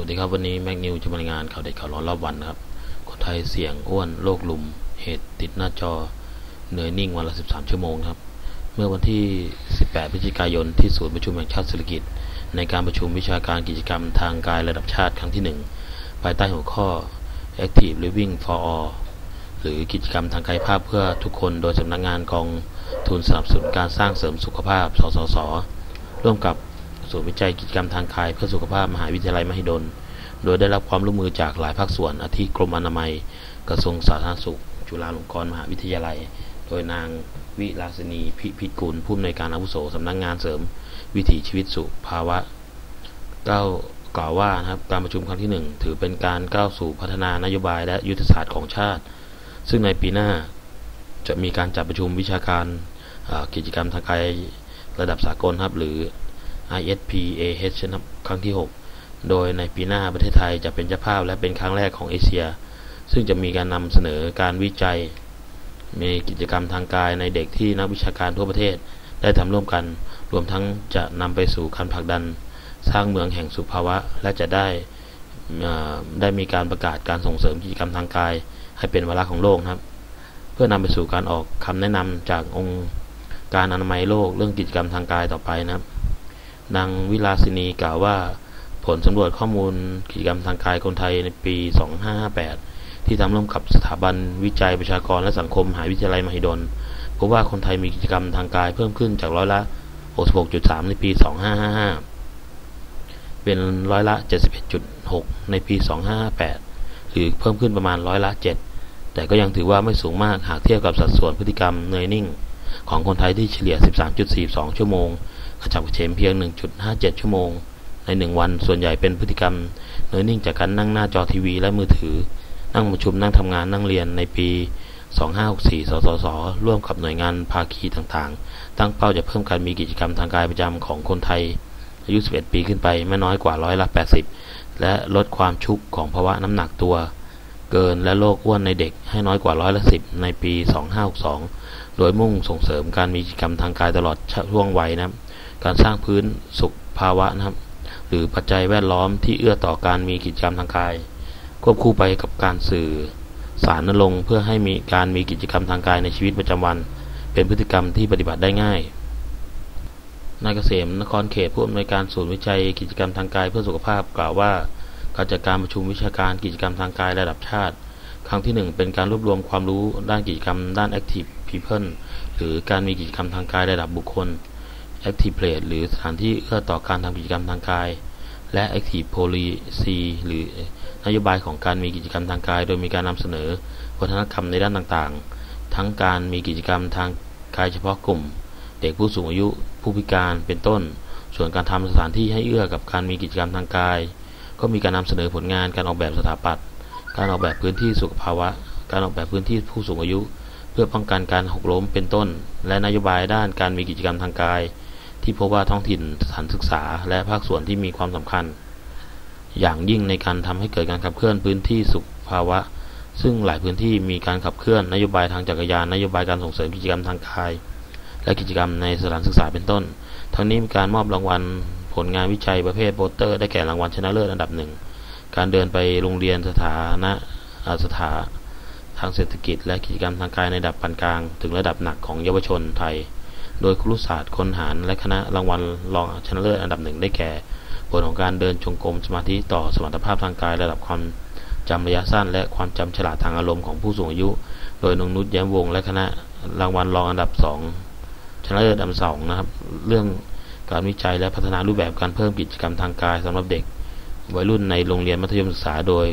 วัสดีครับวันนี้แม็กนิวจะมางานข่าวเด็ดข่าวร้อนรอบวันครับ คนไทยเสี่ยงอ้วนโรคลุม เหตุติดหน้าจอ เหนื่อยนิ่งวันละ 13 ชั่วโมงครับ เมื่อวันที่ 18 พฤศจิกายนที่ศูนย์ประชุมแห่งชาติเศรษฐกิจ ในการประชุมวิชาการกิจกรรมทางกายระดับชาติครั้งที่ 1 ภายใต้หัวข้อ Active Living for All หรือกิจกรรมทางกายภาพเพื่อทุกคนโดยสำนักงงานกองทุนสนับสนุนการสร้างเสริมสุขภาพ สสส ร่วมกับ ศูนย์วิจัยกิจกรรมทางกายเพื่อสุขภาพมหาวิทยาลัยมหิดล โดยได้รับความร่วมมือจากหลายภาคส่วน อาทิกรมอนามัย กระทรวงสาธารณสุข จุฬาลงกรณ์มหาวิทยาลัย โดยนางวิลาสนีพิพิกุลผู้อำนวยการอาวุโสสำนักงงานเสริม วิถีชีวิตสุภาวะก้าวกล่าวว่านะครับการประชุมครั้งที่ 1 ถือเป็นการก้าวสู่พัฒนานโยบายและยุทธศาสตร์ของชาติ ซึ่งในปีหน้าจะมีการจัดประชุมวิชาการกิจกรรมทางกายระดับสากลครับหรือ ISPAH นะครั้งที่ 6 โดยในปีหน้าประเทศไทยจะเป็นเจ้าภาพและเป็นครั้งแรกของเอเชีย ซึ่งจะมีการนำเสนอการวิจัย มีกิจกรรมทางกายในเด็กที่นักวิชาการทั่วประเทศได้ทำร่วมกัน รวมทั้งจะนำไปสู่การผลักดัน สร้างเมืองแห่งสุภาวะ และจะได้ได้มีการประกาศการส่งเสริมกิจกรรมทางกาย ให้เป็นวาระของโลกครับ เพื่อนำไปสู่การออกคำแนะนำจากองค์การอนามัยโลกเรื่องกิจกรรมทางกายต่อไปนะครับ นางวิลาสินีกล่าวว่า ผลสำรวจข้อมูลกิจกรรมทางกายคนไทยในปี 2558 ที่ทำร่วมกับสถาบันวิจัยประชากรและสังคมมหาวิทยาลัยมหิดลพบว่าคนไทยมีกิจกรรมทางกายเพิ่มขึ้นจากร้อยละ 66.3 ในปี 2555 เป็นร้อยละ 71.6 ในปี 2558 หรือเพิ่มขึ้นประมาณร้อยละ 7 แต่ก็ยังถือว่าไม่สูงมากหากเทียบกับสัดส่วนพฤติกรรมเนยนิ่ง ของคนไทยที่เฉลี่ย 13.42 ชั่วโมง กระฉับกระเฉงเพียง 1.57 ชั่วโมง ใน 1 วันส่วนใหญ่เป็นพฤติกรรมเนื้อนิ่งจากการนั่งหน้าจอทีวีและมือถือ นั่งประชุมนั่งทำงานนั่งเรียนในปี 2564 สสส ร่วมกับหน่วยงานภาคีต่างๆ ตั้งเป้าจะเพิ่มการมีกิจกรรมทางกายประจำของคนไทย อายุ 11 ปีขึ้นไปไม่น้อยกว่าร้อยละ 80 และลดความชุกของภาวะน้ำหนักตัว เกินและโรคอ้วนในเด็กให้น้อยกว่าร้อยละ 10 ในปี 2562โดยมุ่งส่งเสริมการมีกิจกรรมทางกายตลอดช่วงวัยนะครับ การสร้างพื้นสุขภาวะนะครับ หรือปัจจัยแวดล้อมที่เอื้อต่อการมีกิจกรรมทางกาย ควบคู่ไปกับการสื่อสารนลงเพื่อให้มีการมีกิจกรรมทางกายในชีวิตประจำวัน เป็นพฤติกรรมที่ปฏิบัติได้ง่ายนายเกษมนครเขตผู้อำนวยการศูนย์วิจัยกิจกรรมทางกายเพื่อสุขภาพกล่าวว่า การจัดการประชุมวิชาการกิจกรรมทางกายระดับชาติ ครั้งที่ 1 เป็นการรวบรวมความรู้ด้านกิจกรรมด้าน Active People หรือการมีกิจกรรมทางกายระดับบุคคล Active Place หรือสถานที่เอื้อต่อการทำกิจกรรมทางกาย และ Active Policy หรือนโยบายของการมีกิจกรรมทางกาย โดยมีการนำเสนอวัฒนธรรมในด้านต่างๆ ทั้งการมีกิจกรรมทางกายเฉพาะกลุ่ม เด็กผู้สูงอายุ ผู้พิการเป็นต้น ส่วนการทำสถานที่ให้เอื้อกับการมีกิจกรรมทางกาย ก็มีการนำเสนอผลงานการออกแบบสถาปัตย์การออกแบบพื้นที่สุขภาวะ การออกแบบพื้นที่ผู้สูงอายุ เพื่อป้องกันการหกล้มเป็นต้น และนโยบายด้านการมีกิจกรรมทางกาย ที่พบว่าท้องถิ่นสถานศึกษา และภาคส่วนที่มีความสำคัญ อย่างยิ่งในการทำให้เกิดการขับเคลื่อนพื้นที่สุขภาวะ ซึ่งหลายพื้นที่มีการขับเคลื่อนนโยบายทางจักรยานนโยบายการส่งเสริมกิจกรรมทางกาย และกิจกรรมในสถานศึกษาเป็นต้น ทั้งนี้มีการมอบรางวัลผลงานวิจัยประเภทโปสเตอร์ ได้แก่รางวัลชนะเลิศอันดับหนึ่งการเดินไปโรงเรียนสถานะสถาทางเศรษฐกิจ และกิจกรรมทางกายในระดับปานกลาง ถึงระดับหนักของเยาวชนไทย โดยครุศาสตร์คนหารและคณะรางวัลรองชนะเลิศอันดับหนึ่งได้แก่ ผลของการเดินจงกรมสมาธิต่อสมรรถภาพทางกายระดับความจำระยะสั้น และความจำฉลาดทางอารมณ์ของผู้สูงอายุ โดยนงนุชแย้มวงและคณะรางวัลรองอันดับ2ชนะเลิศอันดับสองนะครับ เรื่องการวิจัยและพัฒนารูปแบบการเพิ่มกิจกรรมทางกายสำหรับเด็ก วัยรุ่นในโรงเรียนมัธยมศึกษาโดย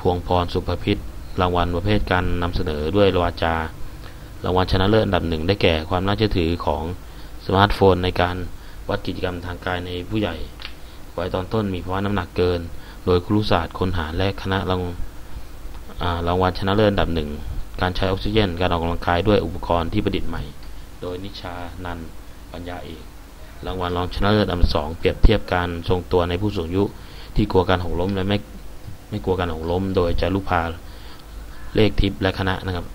พวงพรสุภพิษรางวัลประเภทการนำเสนอด้วยวาจา รางวัลชนะเลิศอันดับหนึ่งได้แก่ความน่าเชื่อถือของสมาร์ทโฟนในการวัดกิจกรรมทางกายในผู้ใหญ่วัยตอนต้นมีภาวะน้ำหนักเกิน โดยครุศาสตร์คนหาและคณะรางรางวัลชนะเลิศอันดับหนึ่งการใช้ออกซิเจน การออกกำลังกายด้วยอุปกรณ์ที่ประดิษฐ์ใหม่ โดยนิชา นัน ปัญญาเอก รางวัลรองชนะเลิศอันดับสองเปรียบเทียบการทรงตัวในผู้สูงอายุที่กลัวการหกล้มและไม่ไม่กลัวการหกล้ม โดยจารุภาเลขทิพย์และคณะนะครับ